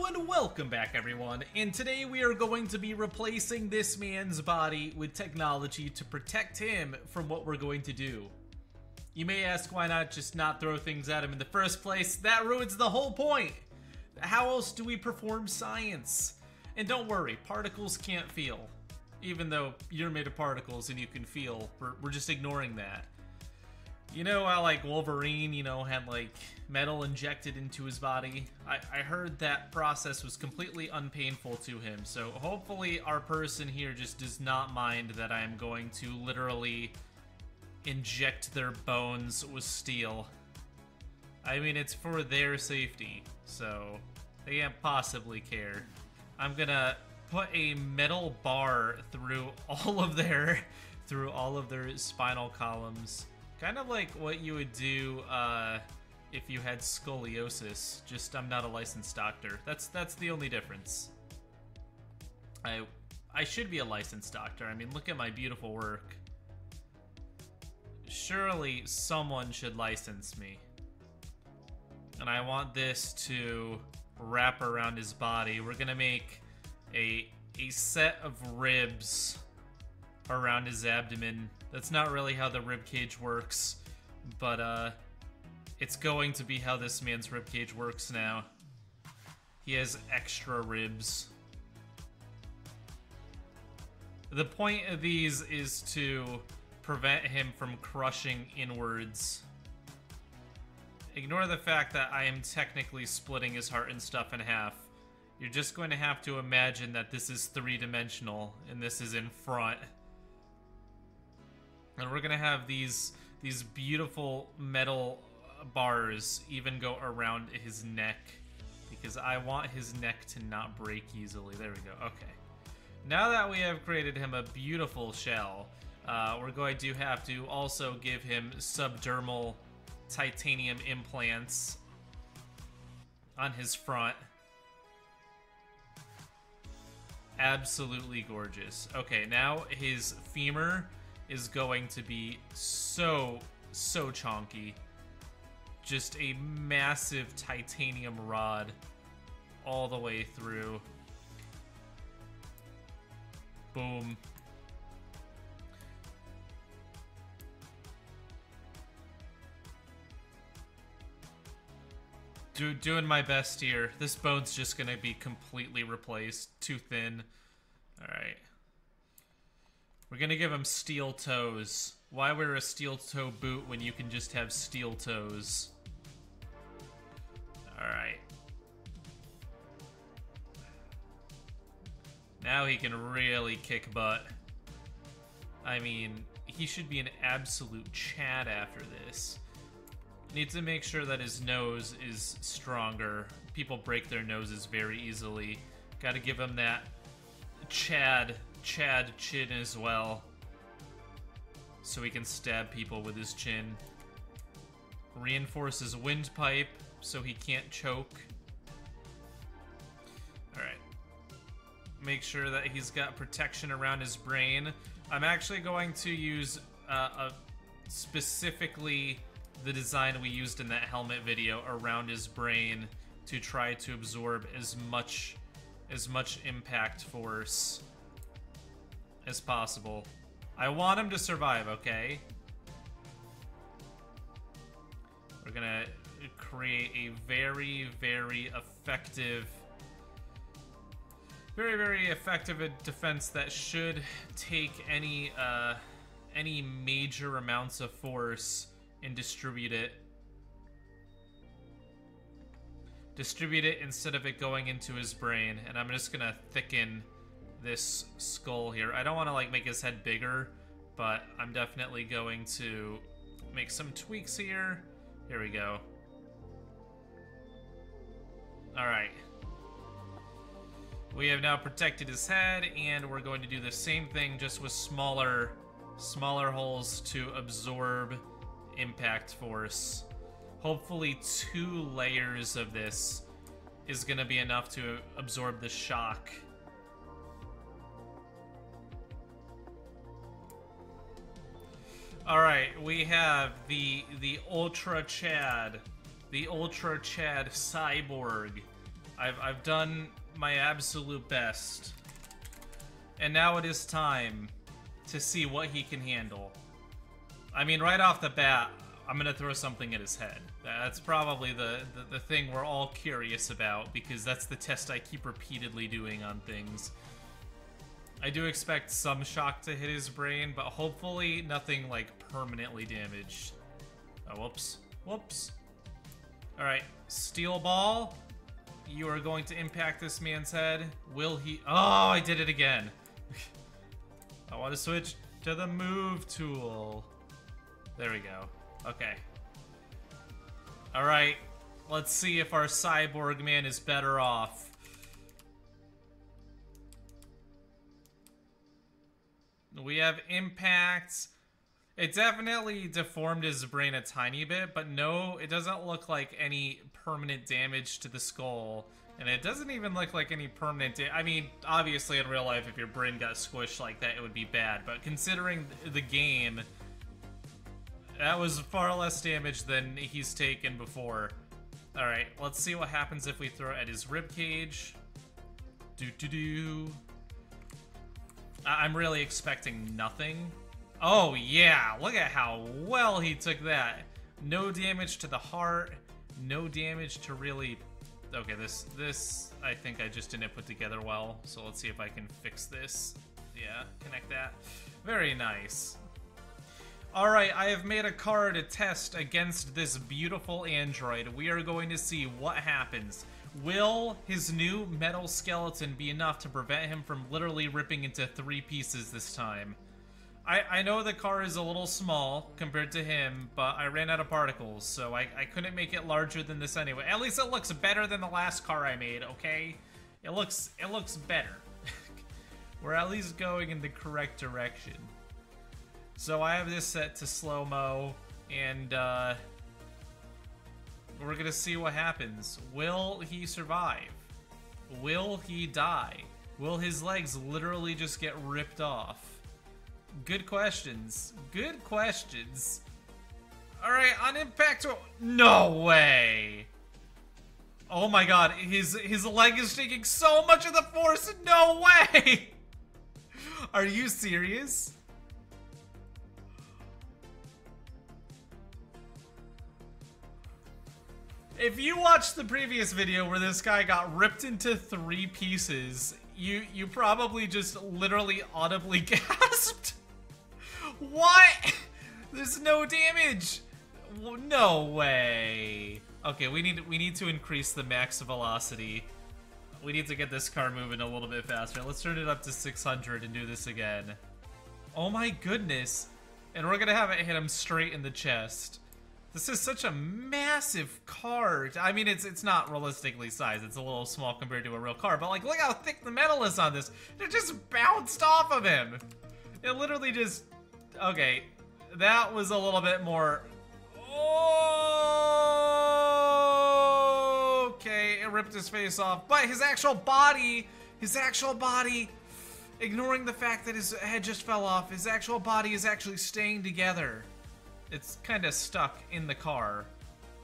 Hello and welcome back, everyone. And today we are going to be replacing this man's body with technology to protect him from what we're going to do. You may ask why not just not throw things at him in the first place? That ruins the whole point! How else do we perform science? And don't worry, particles can't feel. Even though you're made of particles and you can feel, we're, we're just ignoring that. You know how like Wolverine, you know, had like metal injected into his body? I, I heard that process was completely unpainful to him, so hopefully our person here just does not mind that I am going to literally inject their bones with steel. I mean, it's for their safety, so they can't possibly care. I'm gonna put a metal bar through all of their through all of their spinal columns Kind of like what you would do uh, if you had scoliosis. Just I'm not a licensed doctor. That's that's the only difference. I I should be a licensed doctor. I mean, look at my beautiful work. Surely someone should license me. And I want this to wrap around his body. We're gonna make a a set of ribs around his abdomen that's not really how the ribcage works, but uh, it's going to be how this man's ribcage works now. He has extra ribs. The point of these is to prevent him from crushing inwards. Ignore the fact that I am technically splitting his heart and stuff in half. You're just going to have to imagine that this is three-dimensional, and this is in front. And we're gonna have these these beautiful metal bars even go around his neck because I want his neck to not break easily. There we go. Okay. Now that we have created him a beautiful shell, uh, we're going to have to also give him subdermal titanium implants on his front. Absolutely gorgeous. Okay, now his femur is going to be so, so chonky. Just a massive titanium rod all the way through. Boom. Do, doing my best here. This bone's just gonna be completely replaced. Too thin. Alright. We're gonna give him steel toes. Why wear a steel toe boot when you can just have steel toes? Alright. Now he can really kick butt. I mean, he should be an absolute Chad after this. Needs to make sure that his nose is stronger. People break their noses very easily. Gotta give him that Chad Chad chin as well. So he can stab people with his chin. Reinforces windpipe so he can't choke. Alright. Make sure that he's got protection around his brain. I'm actually going to use uh, a, specifically the design we used in that helmet video around his brain to try to absorb as much as much impact force as possible. I want him to survive, okay? We're gonna create a very, very effective very, very effective defense that should take any uh, any major amounts of force and distribute it. Distribute it instead of it going into his brain, and I'm just gonna thicken this skull here. I don't want to like make his head bigger, but I'm definitely going to make some tweaks here. Here we go. Alright. We have now protected his head, and we're going to do the same thing just with smaller, smaller holes to absorb impact force. Hopefully two layers of this is going to be enough to absorb the shock All right, we have the the Ultra Chad, the Ultra Chad cyborg. I've, I've done my absolute best. And now it is time to see what he can handle. I mean, right off the bat, I'm gonna throw something at his head. That's probably the, the, the, thing we're all curious about, because that's the test I keep repeatedly doing on things. I do expect some shock to hit his brain, but hopefully nothing, like, permanently damaged. Oh, whoops. Whoops. Alright, Steel Ball. You are going to impact this man's head. Will he... Oh, I did it again. I want to switch to the move tool. There we go. Okay. Alright, let's see if our cyborg man is better off. We have impacts. It definitely deformed his brain a tiny bit, but no, it doesn't look like any permanent damage to the skull. And it doesn't even look like any permanent I mean, obviously in real life, if your brain got squished like that, it would be bad. But considering the game, that was far less damage than he's taken before. Alright, let's see what happens if we throw at his rib cage. Do do do. I'm really expecting nothing. Oh yeah, look at how well he took that. No damage to the heart, no damage to really Okay, this, this, I think I just didn't put together well, so let's see if I can fix this. Yeah, connect that. Very nice. Alright, I have made a card to test against this beautiful android. We are going to see what happens. Will his new metal skeleton be enough to prevent him from literally ripping into three pieces this time? I, I know the car is a little small compared to him, but I ran out of particles, so I, I couldn't make it larger than this anyway. At least it looks better than the last car I made, okay? It looks it looks better. We're at least going in the correct direction. So I have this set to slow-mo, and uh, we're gonna see what happens. Will he survive? Will he die? Will his legs literally just get ripped off? Good questions. Good questions. Alright, on impact... No way! Oh my god, his, his leg is taking so much of the force! No way! Are you serious? If you watched the previous video where this guy got ripped into three pieces, you you probably just literally audibly gasped. What? There's no damage. No way. Okay, we need we need to increase the max velocity. We need to get this car moving a little bit faster. Let's turn it up to 600 and do this again. Oh my goodness. And we're gonna have it hit him straight in the chest. This is such a massive car. I mean, it's it's not realistically sized. It's a little small compared to a real car. But like, look how thick the metal is on this. It just bounced off of him. It literally just Okay, that was a little bit more... Okay, it ripped his face off. But his actual body, his actual body, ignoring the fact that his head just fell off, his actual body is actually staying together. It's kind of stuck in the car.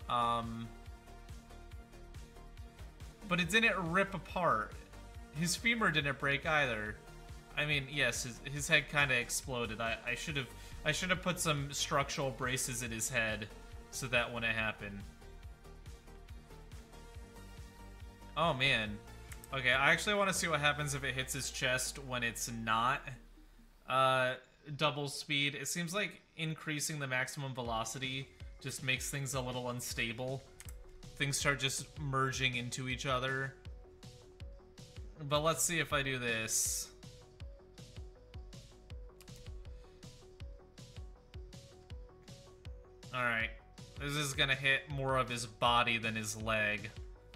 Um, but it didn't rip apart. His femur didn't break either. I mean, yes, his, his head kind of exploded. I, I should have I should have put some structural braces in his head so that wouldn't happen. Oh man. Okay, I actually want to see what happens if it hits his chest when it's not uh, double speed. It seems like increasing the maximum velocity just makes things a little unstable. Things start just merging into each other. But let's see if I do this. Alright. This is gonna hit more of his body than his leg.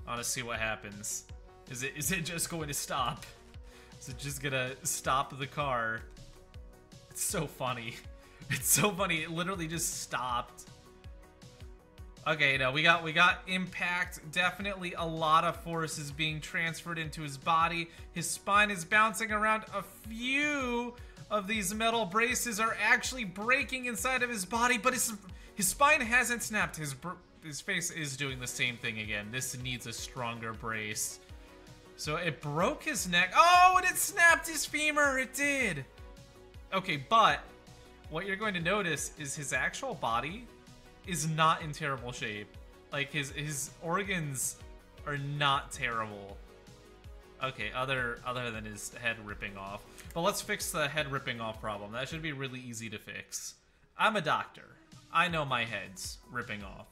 I wanna see what happens. Is it is it just going to stop? Is it just gonna stop the car? It's so funny. It's so funny. It literally just stopped. Okay, no, we got we got impact. Definitely a lot of force is being transferred into his body. His spine is bouncing around. A few of these metal braces are actually breaking inside of his body, but his his spine hasn't snapped. His his face is doing the same thing again. This needs a stronger brace. So it broke his neck. Oh, and it snapped his femur. It did. Okay, but what you're going to notice is his actual body is not in terrible shape. Like his his organs are not terrible. Okay, other other than his head ripping off. But let's fix the head ripping off problem. That should be really easy to fix. I'm a doctor. I know my head's ripping off.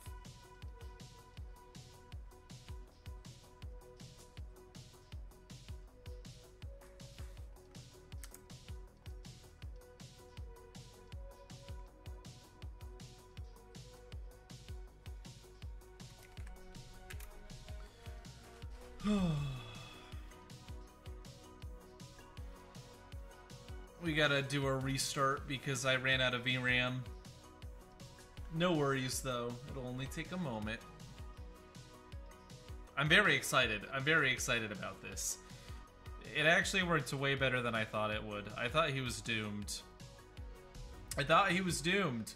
Gotta do a restart because I ran out of VRAM. No worries though, it'll only take a moment. I'm very excited. I'm very excited about this. It actually worked way better than I thought it would. I thought he was doomed. I thought he was doomed.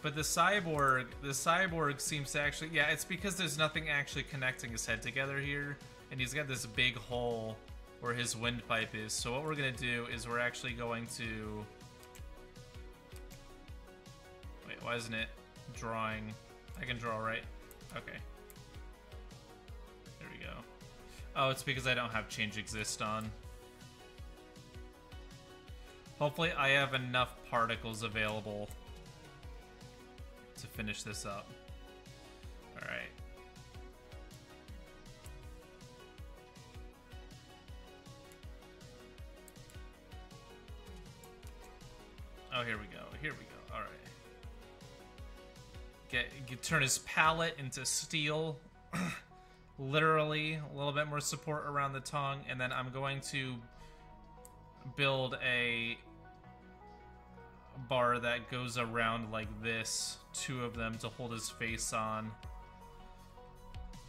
But the cyborg, the cyborg seems to actually, yeah, it's because there's nothing actually connecting his head together here, and he's got this big hole where his windpipe is. So what we're gonna do is we're actually going to, wait, why isn't it drawing? I can draw, right? Okay. There we go. Oh, it's because I don't have change exist on. Hopefully I have enough particles available to finish this up. Turn his palate into steel. Literally, a little bit more support around the tongue, and then I'm going to build a bar that goes around like this. Two of them to hold his face on.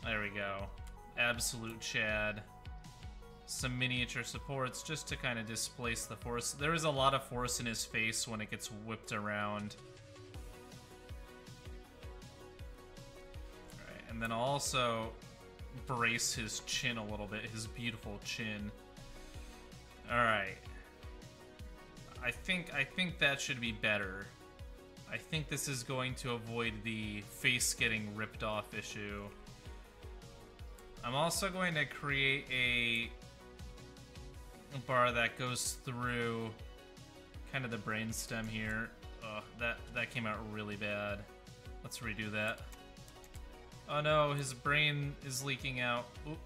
There we go. Absolute Chad. Some miniature supports just to kind of displace the force. There is a lot of force in his face when it gets whipped around. And then I'll also brace his chin a little bit, his beautiful chin. Alright. I think I think that should be better. I think this is going to avoid the face getting ripped off issue. I'm also going to create a bar that goes through kind of the brainstem here. Ugh, that that came out really bad. Let's redo that. Oh no, his brain is leaking out. Oop.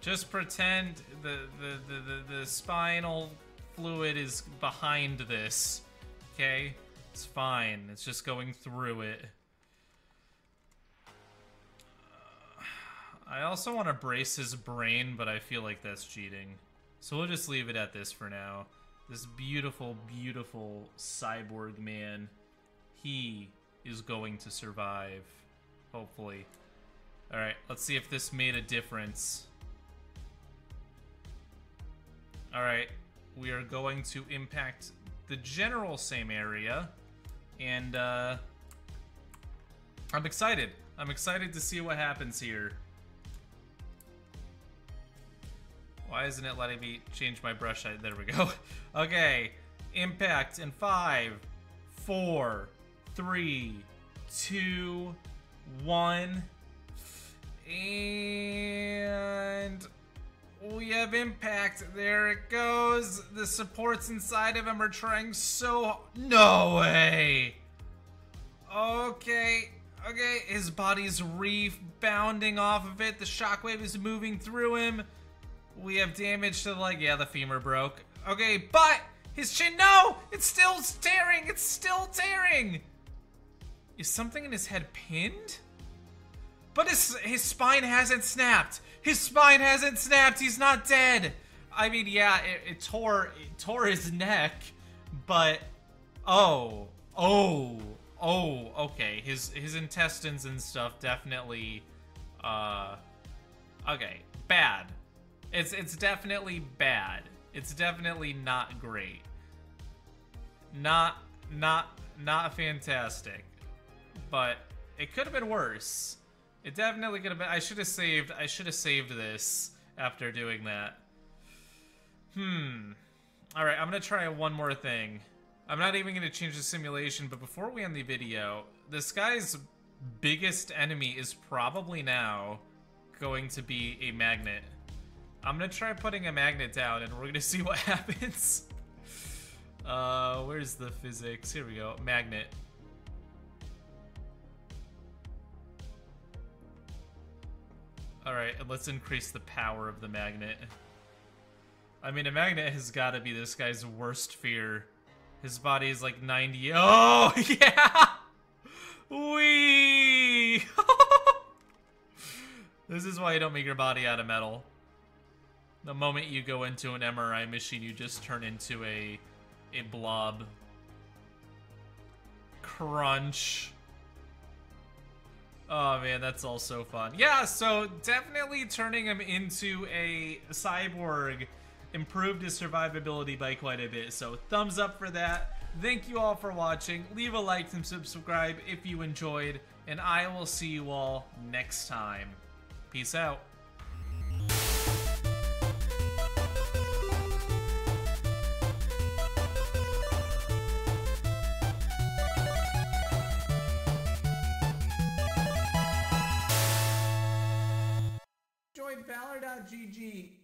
Just pretend the, the, the, the, the spinal fluid is behind this, okay? It's fine. It's just going through it. Uh, I also want to brace his brain, but I feel like that's cheating. So we'll just leave it at this for now. This beautiful, beautiful cyborg man. He is going to survive. Hopefully. Alright, let's see if this made a difference. Alright, we are going to impact the general same area. And, uh... I'm excited. I'm excited to see what happens here. Why isn't it letting me change my brush? There we go. okay, impact in five, four, three, two, one, and we have impact. There it goes. The supports inside of him are trying so... No way! Okay, okay. His body's rebounding off of it. The shockwave is moving through him. We have damage to, like, yeah, the femur broke. Okay, but his chin, no! It's still tearing! It's still tearing! Is something in his head pinned? But his, his spine hasn't snapped. His spine hasn't snapped. He's not dead. I mean, yeah, it, it tore it tore his neck, but oh, oh, oh, okay. His his intestines and stuff definitely uh okay, bad. It's it's definitely bad. It's definitely not great. Not not not fantastic. But it could have been worse. It definitely could have been. I should have saved. I should have saved this after doing that. Hmm. All right, I'm gonna try one more thing. I'm not even gonna change the simulation, but before we end the video, this guy's biggest enemy is probably now going to be a magnet. I'm gonna try putting a magnet down, and we're gonna see what happens. Uh, where's the physics? Here we go. Magnet. Alright, let's increase the power of the magnet. I mean, a magnet has got to be this guy's worst fear. His body is like 90. Oh, yeah! Wee! this is why you don't make your body out of metal. The moment you go into an MRI machine, you just turn into a a blob. Crunch. Oh man, that's all so fun. Yeah, so definitely turning him into a cyborg improved his survivability by quite a bit. So thumbs up for that. Thank you all for watching. Leave a like and subscribe if you enjoyed. And I will see you all next time. Peace out. Valour.gg